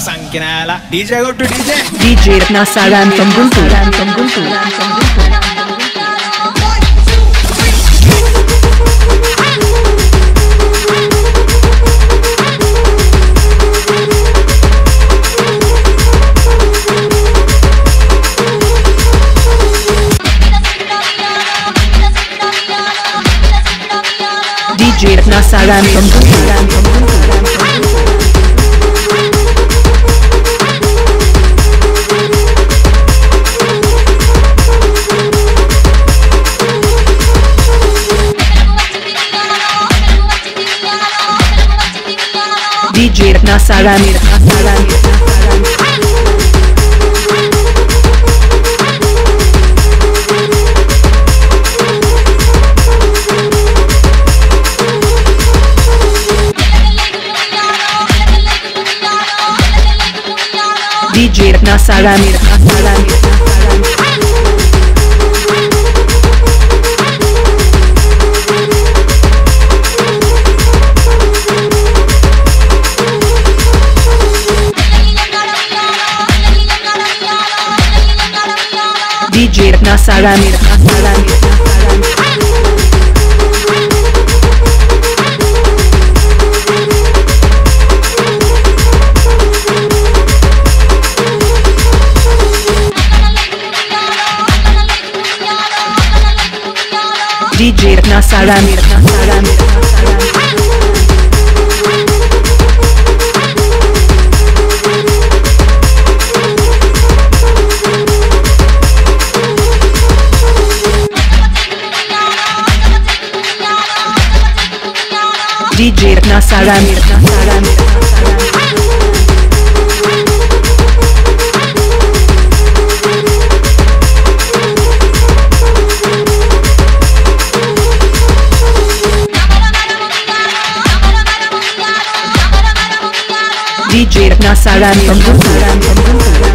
sankinala. DJ go to DJ. DJ Nasaran from Guntur. From Guntur. From DJ Nasaran from Guntur. Ratna Sai Ram. DJ Ratna Sai Ram. Ratna Sai Ram. DJ Nasaramir Nasaramir DJ Nasaramir Nasaramir DJ Ratna Sai Ram. Ratna Sai Ram. DJ Ratna Sai Ram from Guntur.